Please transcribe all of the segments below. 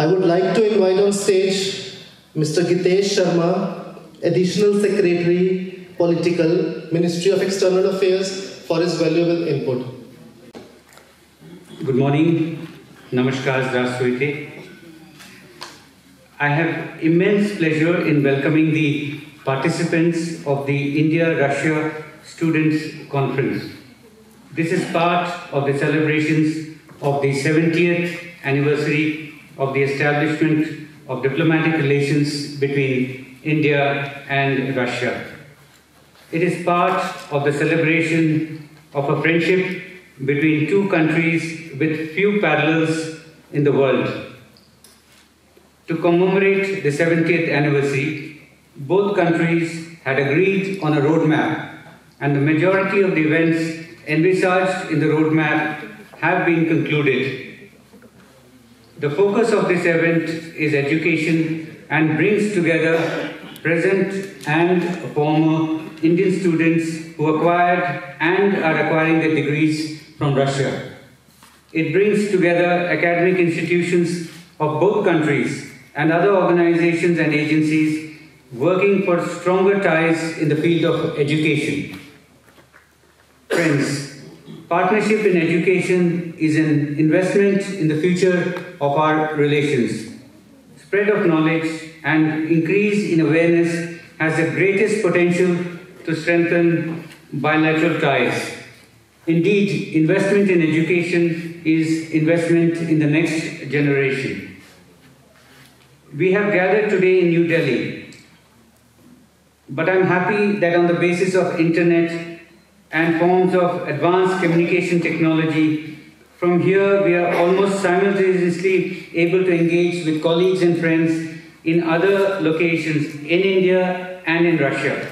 I would like to invite on stage Mr. Gitesh Sharma, Additional Secretary, Political, Ministry of External Affairs, for his valuable input. Good morning. Namaskar, Zdravstvuyte. I have immense pleasure in welcoming the participants of the India-Russia Students' Conference. This is part of the celebrations of the 70th anniversary of the establishment of diplomatic relations between India and Russia. It is part of the celebration of a friendship between two countries with few parallels in the world. To commemorate the 70th anniversary, both countries had agreed on a roadmap, and the majority of the events envisaged in the roadmap have been concluded. The focus of this event is education and brings together present and former Indian students who acquired and are acquiring their degrees from Russia. It brings together academic institutions of both countries and other organizations and agencies working for stronger ties in the field of education. Friends, partnership in education is an investment in the future of our relations. Spread of knowledge and increase in awareness has the greatest potential to strengthen bilateral ties. Indeed, investment in education is investment in the next generation. We have gathered today in New Delhi, but I'm happy that on the basis of internet and forms of advanced communication technology, from here we are almost simultaneously able to engage with colleagues and friends in other locations in India and in Russia.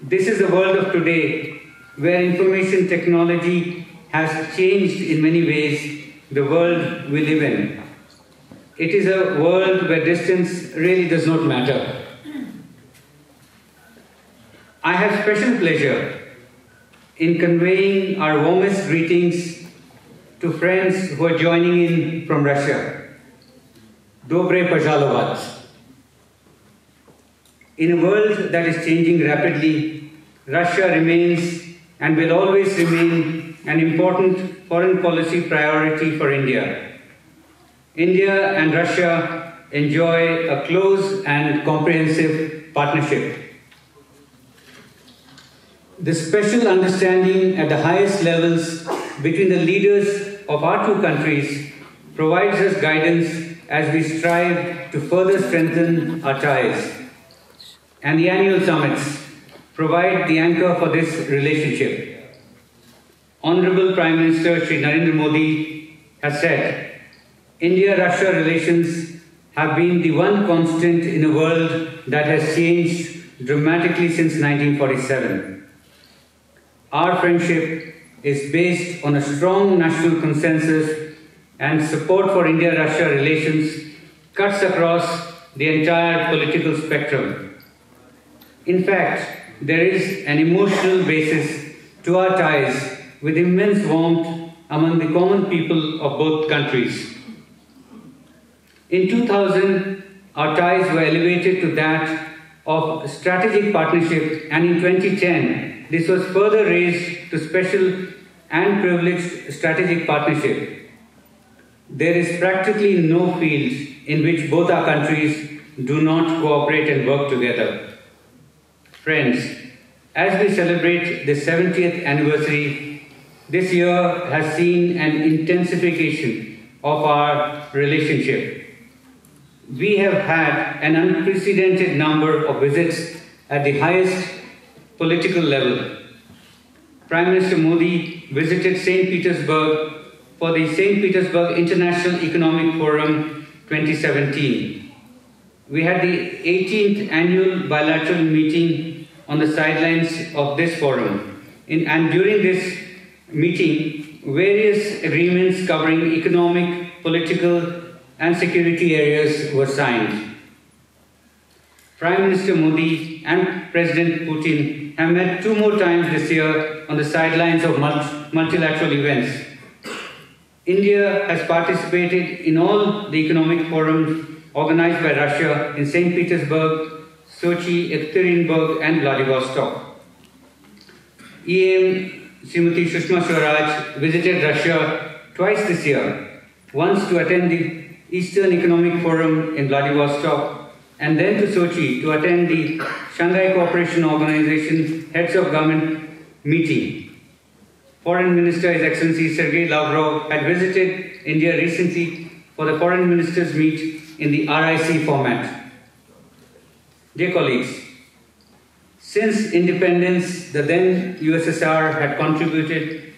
This is the world of today where information technology has changed in many ways the world we live in. It is a world where distance really does not matter. I have special pleasure in conveying our warmest greetings to friends who are joining in from Russia. Dobre Pazhalovat. In a world that is changing rapidly, Russia remains and will always remain an important foreign policy priority for India. India and Russia enjoy a close and comprehensive partnership. The special understanding at the highest levels between the leaders of our two countries provides us guidance as we strive to further strengthen our ties. And the annual summits provide the anchor for this relationship. Honorable Prime Minister Sri Narendra Modi has said, India-Russia relations have been the one constant in a world that has changed dramatically since 1947. Our friendship is based on a strong national consensus and support for India-Russia relations cuts across the entire political spectrum. In fact, there is an emotional basis to our ties with immense warmth among the common people of both countries. In 2000, our ties were elevated to that of strategic partnership and in 2010, this was further raised to special and privileged strategic partnership. There is practically no field in which both our countries do not cooperate and work together. Friends, as we celebrate the 70th anniversary, this year has seen an intensification of our relationship. We have had an unprecedented number of visits at the highest political level. Prime Minister Modi visited St. Petersburg for the St. Petersburg International Economic Forum 2017. We had the 18th annual bilateral meeting on the sidelines of this forum. In, and during this meeting, various agreements covering economic, political, and security areas were signed. Prime Minister Modi and President Putin have met two more times this year on the sidelines of multilateral events. India has participated in all the economic forums organized by Russia in St. Petersburg, Sochi, Ekaterinburg, and Vladivostok. EM Srimati Sushma Swaraj visited Russia twice this year, once to attend the Eastern Economic Forum in Vladivostok, and then to Sochi to attend the Shanghai Cooperation Organization Heads of Government meeting. Foreign Minister His Excellency Sergei Lavrov had visited India recently for the Foreign Ministers meet in the RIC format. Dear colleagues, since independence, the then USSR had contributed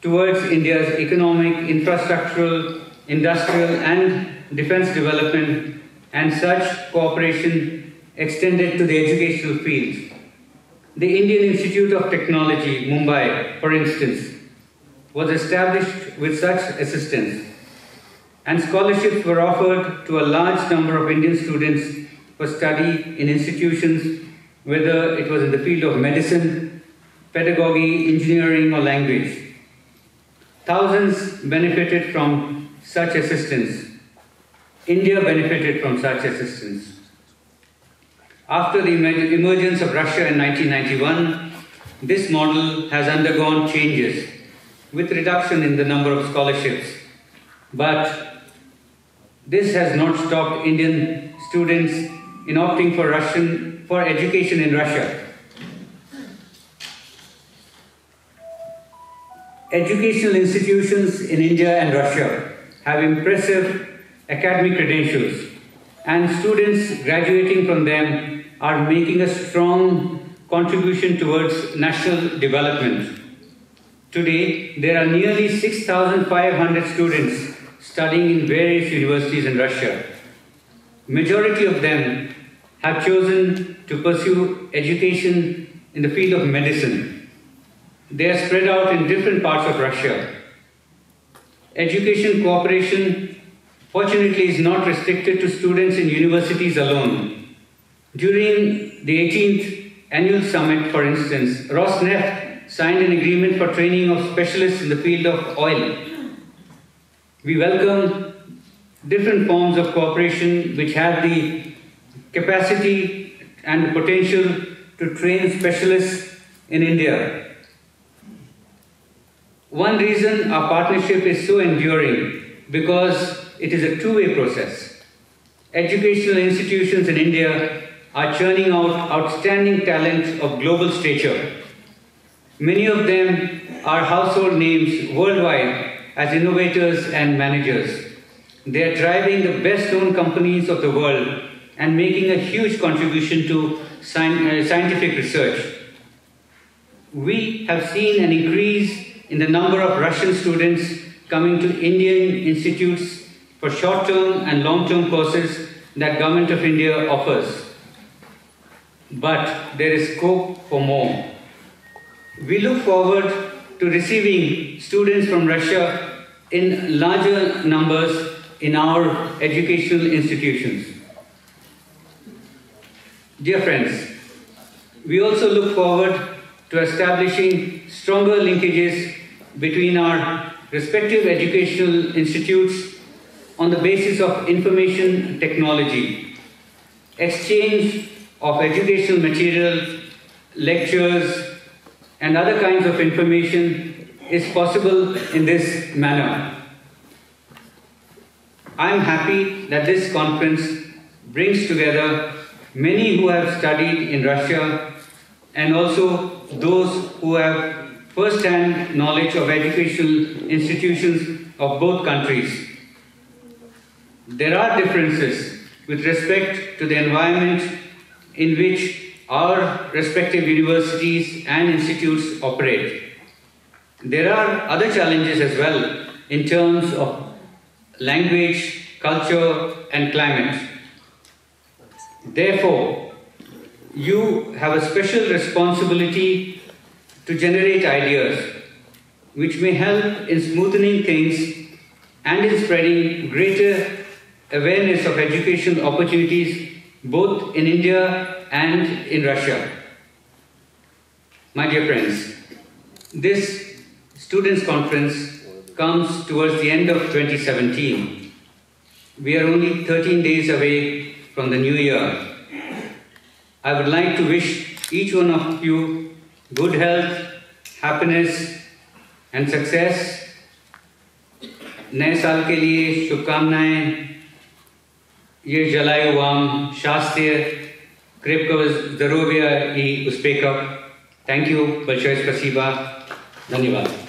towards India's economic, infrastructural, industrial, and defense development, and such cooperation extended to the educational field. The Indian Institute of Technology, Mumbai, for instance, was established with such assistance, and scholarships were offered to a large number of Indian students for study in institutions, whether it was in the field of medicine, pedagogy, engineering, or language. Thousands benefited from such assistance. India benefited from such assistance. After the emergence of Russia in 1991, this model has undergone changes with reduction in the number of scholarships. But this has not stopped Indian students in opting for Russian for education in Russia. Educational institutions in India and Russia have impressive academic credentials, and students graduating from them are making a strong contribution towards national development. Today, there are nearly 6,500 students studying in various universities in Russia. Majority of them have chosen to pursue education in the field of medicine. They are spread out in different parts of Russia. Education cooperation, fortunately, is not restricted to students in universities alone. During the 18th annual summit, for instance, Rosneft signed an agreement for training of specialists in the field of oil. We welcome different forms of cooperation which have the capacity and potential to train specialists in India. One reason our partnership is so enduring because it is a two-way process. Educational institutions in India are churning out outstanding talents of global stature. Many of them are household names worldwide as innovators and managers. They are driving the best known companies of the world and making a huge contribution to uh, scientific research. We have seen an increase in the number of Russian students coming to Indian institutes for short-term and long-term courses that Government of India offers but there is scope for more. We look forward to receiving students from Russia in larger numbers in our educational institutions. Dear friends, we also look forward to establishing stronger linkages between our respective educational institutes on the basis of information technology, exchange of educational material, lectures, and other kinds of information is possible in this manner. I am happy that this conference brings together many who have studied in Russia and also those who have first-hand knowledge of educational institutions of both countries. There are differences with respect to the environment in which our respective universities and institutes operate. There are other challenges as well in terms of language, culture, and climate. Therefore, you have a special responsibility to generate ideas which may help in smoothing things and in spreading greater awareness of educational opportunities both in India and in Russia. My dear friends, this students' conference comes towards the end of 2017. We are only 13 days away from the new year. I would like to wish each one of you good health, happiness and success. नए साल के लिए शुभकामनाएँ। ये जलायु वाम शास्त्रीय क्रिप ज़रूर उस पे कप थैंक यू बलशोय स्पसीबा धन्यवाद।